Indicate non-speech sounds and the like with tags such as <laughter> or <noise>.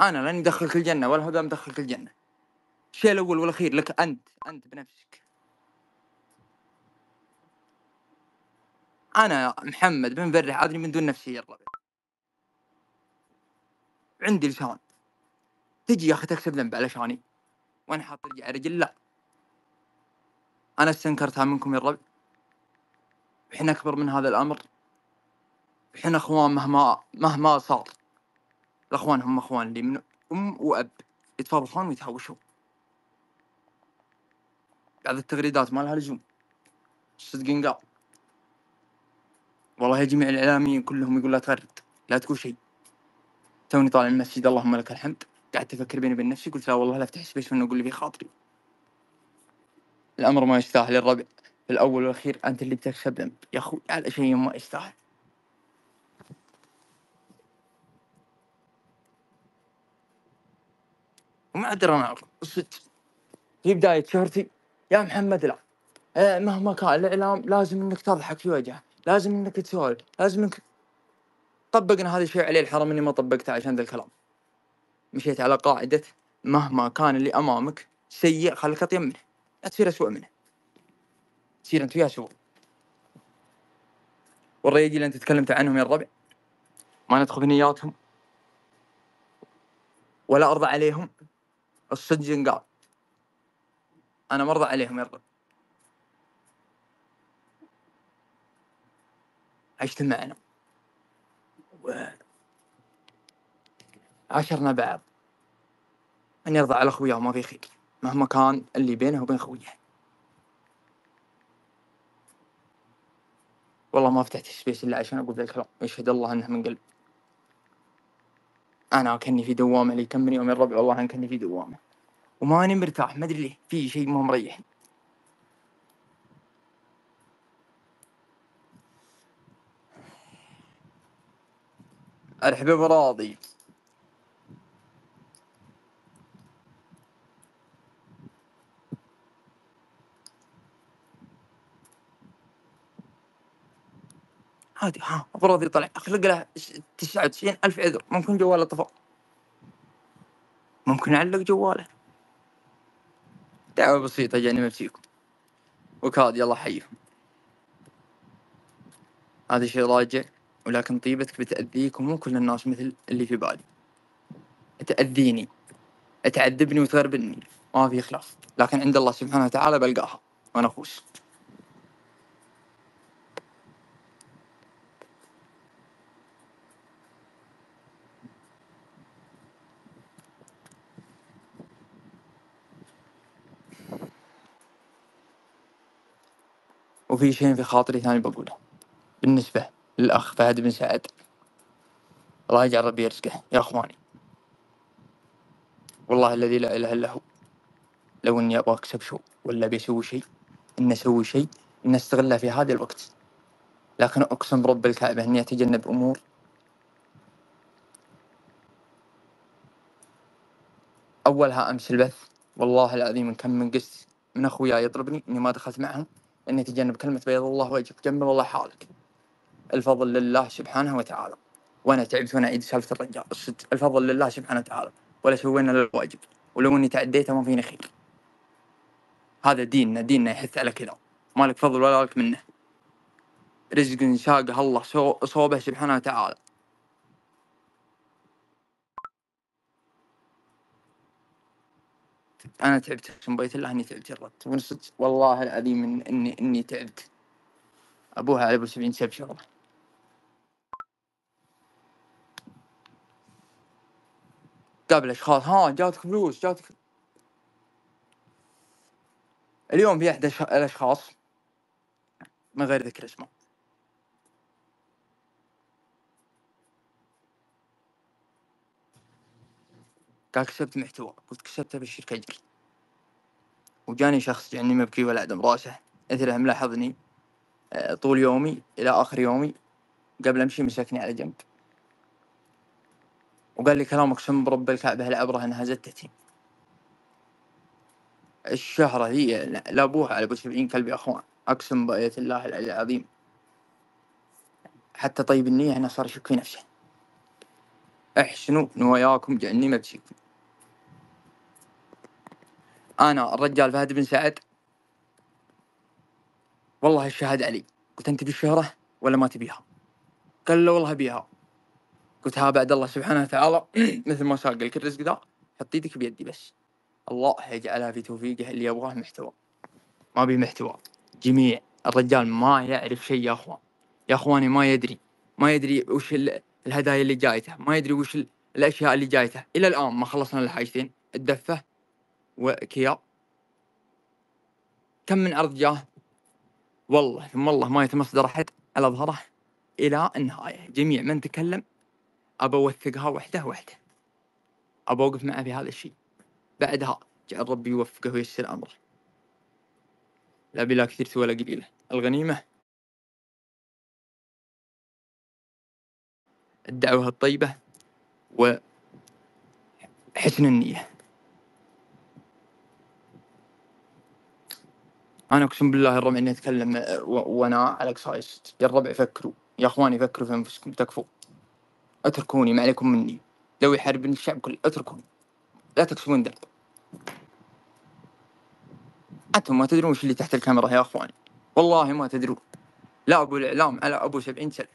أنا لاني مدخلك الجنة ولا هذا مدخلك الجنة. الشيء الأول والأخير لك أنت أنت بنفسك. أنا محمد بن فرح أدري من دون نفسي الربع عندي لسان. تجي يا أخي تكسب ذنب علشاني وأنا حاط على رجل لا. أنا استنكرتها منكم يا الربع إحنا أكبر من هذا الأمر إحنا أخوان مهما مهما صار. الأخوان هم أخوان لي من أم وأب يتفاوضون ويتهاوشون. بعض التغريدات ما لها لزوم صدق قال والله يا جميع الإعلاميين كلهم يقول لا تغرد لا تقول شيء. توني طالع من المسجد اللهم لك الحمد. قعدت أفكر بيني وبين نفسي قلت لا والله لا افتح space انه أقول اللي في خاطري. الأمر ما يستاهل الربع في الأول والأخير أنت اللي بتكسب ذنب يا أخوي على شيء ما يستاهل. وما أدري أنا صدق. في بداية شهرتي يا محمد لا. آه، مهما كان الاعلام لازم إنك تضحك في وجهه. لازم إنك تسولف. لازم إنك طبقنا هذا الشيء عليه الحرام إني ما طبقته عشان ذا الكلام. مشيت على قاعدة مهما كان اللي أمامك سيء خليك أطيب منه. لا تصير اسوء منه. تصير أنت وياه سوء والرياجي اللي أنت تكلمت عنهم يا الربع ما ندخل في نياتهم ولا أرضى عليهم. الصدق ينقال أنا مرضى عليهم يا الربع عشت معنا و عاشرنا بعض. من يرضى على أخوياه ما في خير. مهما كان اللي بينه وبين خويه والله ما فتحت space إلا عشان أقول ذا الكلام. يشهد الله أنه من قلب أنا كأني في دوامة لي كم من يوم الربع والله أنا كأني في دوامة. وماني مرتاح ما أدري ليه في شيء ما مريح. الحبيب راضي. عادي ها ابو راضي طلع اخلق له 99 ألف عذر. ممكن جواله طفى. ممكن يعلق جواله. دعوة بسيطة جاني مبسيكم. وكاد يلا حيهم هذا شيء راجع ولكن طيبتك بتأذيك ومو كل الناس مثل اللي في بالي. تأذيني. تعذبني وتغربني. ما في خلاف لكن عند الله سبحانه وتعالى بلقاها. وأنا أخوش. وفي شيء في خاطري ثاني بقوله. بالنسبة للأخ فهد بن سعد. الله يجعل ربي يرزقه يا أخواني. والله الذي لا إله إلا هو. لو إني أبغى أكسب شو ولا بيسوي شيء إن أسوي شيء إن أستغله في هذا الوقت. لكن أقسم برب الكعبة إني أتجنب أمور. أولها أمس البث. والله العظيم كم من قست من أخوياي يطلبني إني ما دخلت معهم. إني أتجنب كلمة بيض الله وجهك جمل الله حالك. الفضل لله سبحانه وتعالى. وأنا تعبت وأنا أعيد سالفة الرجال. الصدق. الفضل لله سبحانه وتعالى. ولا سوينا إلا الواجب. ولو إني تعديته ما فيني خير. هذا ديننا. ديننا يحث على كذا. ما لك فضل ولا لك منه. رزق ساقه الله صو- صوبه سبحانه وتعالى. أنا تعبت اقسم بيت الله إني تعبت الرد من والله العظيم إن اني إني تعبت. أبوها على أبو 70 سب شغله قابل أشخاص. ها جاتك فلوس جاتك. اليوم في احد الأشخاص من غير ذكر اسمه. قال كسبت محتوى قلت كسبته بالشركة اجر وجاني شخص يعني مبكي ولا عدم راسه. إثره ملاحظني آه، طول يومي إلى آخر يومي قبل أمشي مسكني على جنب. وقال لي كلام اقسم برب الكعبة العبره أنها زتتي الشهرة هي لا- على ابو سبعين كلب يا أخوان. أقسم بآية الله العلي العظيم. حتى طيب النية هنا صار يشك في نفسه أحسنوا نواياكم جاني ما بشيكم أنا الرجال فهد بن سعد. والله الشهاد علي. قلت أنت بالشهرة ولا ما تبيها؟ قال له والله أبيها. قلت ها بعد الله سبحانه وتعالى. <clears throat> مثل ما ساق لك الرزق ذا حط يدك بيدي بس. الله يجعلها في توفيقه اللي يبغاه محتوى. ما بي محتوى. جميع الرجال ما يعرف شيء يا أخوان. يا أخواني ما يدري. ما يدري وش ال- الهدايا اللي جايته. ما يدري وش ال- الأشياء اللي جايته. إلى الآن ما خلصنا الحاجتين. الدفة وكيا. كم من عرض جاه؟ والله ثم الله ما يتمصدر احد على ظهره إلى النهاية. جميع من تكلم ابى اوثقها وحده وحده. ابى اوقف معه في هذا الشيء. بعدها جعل ربي يوفقه وييسر أمره. لا بلا كثيرة ولا قليلة الغنيمة. الدعوة الطيبة. وحسن النية. أنا أقسم بالله الربع إني أتكلم آه، و- وأنا على قصايص الربع فكروا. يا إخواني فكروا في أنفسكم تكفوا. اتركوني ما عليكم مني. لو يحاربني الشعب كله اتركوني. لا تكسبون درب. أنتم ما تدرون وش اللي تحت الكاميرا يا أخواني. والله ما تدرون. لا أبو الإعلام على أبو سبعين سنة.